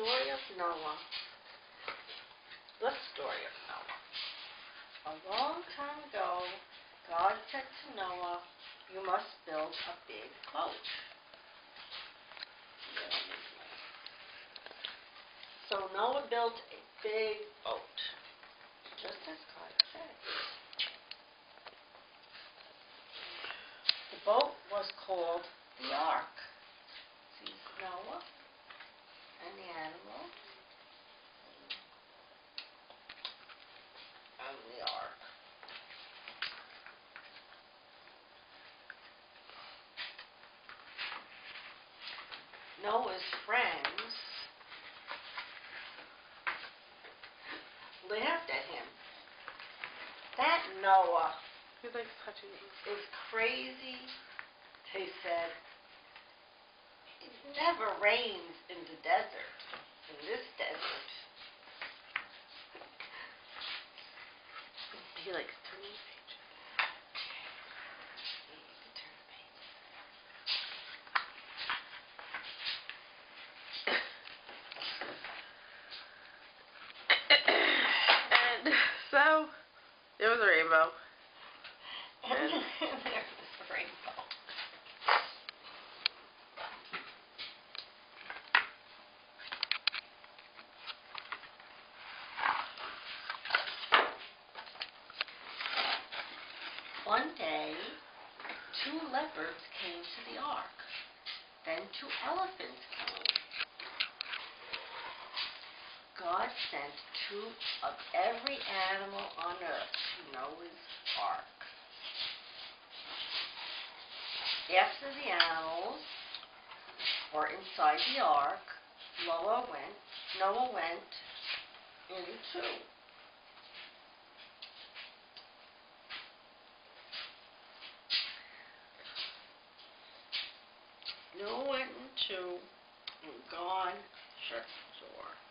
story of Noah. The story of Noah. A long time ago, God said to Noah, you must build a big boat. So Noah built a big boat, just as God said. The boat was called the Ark. See Noah and the animals and the Ark. Noah's friends laughed at him. That Noah He likes touching it. is crazy, they said. It never rains in the desert, in this desert. He likes turning pages. You can turn the page. and so, it was a rainbow. And there's the rainbow. One day, two leopards came to the ark. Then two elephants came. God sent two of every animal on earth to Noah's ark. After the animals were inside the ark, Noah went, Noah went in too. Noah went in too, and God shut the door.